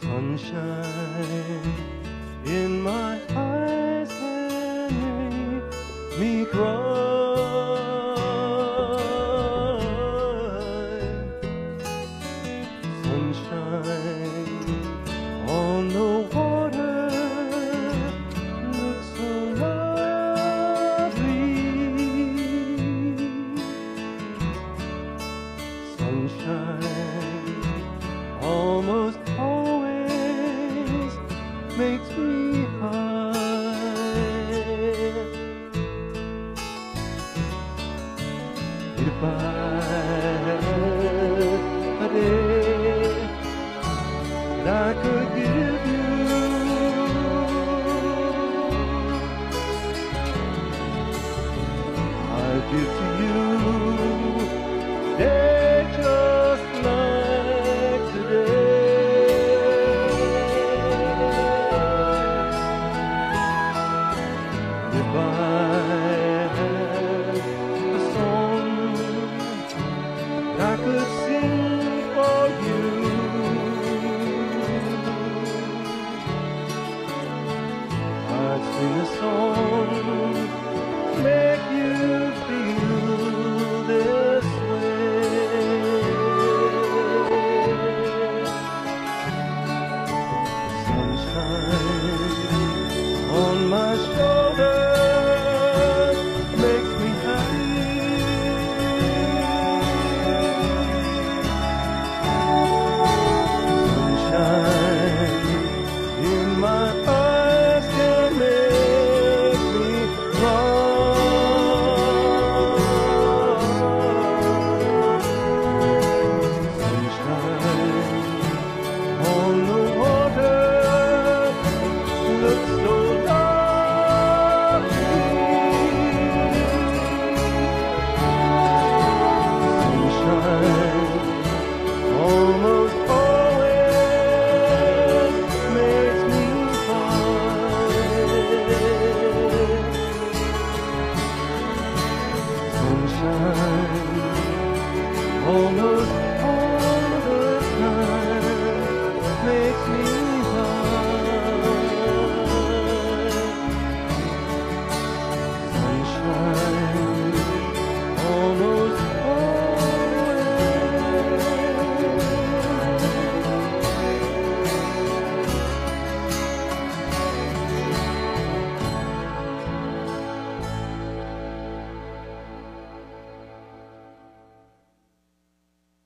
sunshine in my eyes can make me cry. Sunshine on the water looks so lovely. Sunshine almost makes me high. If I had a day that I could give you, I'd give to you. Day goodbye. time. Almost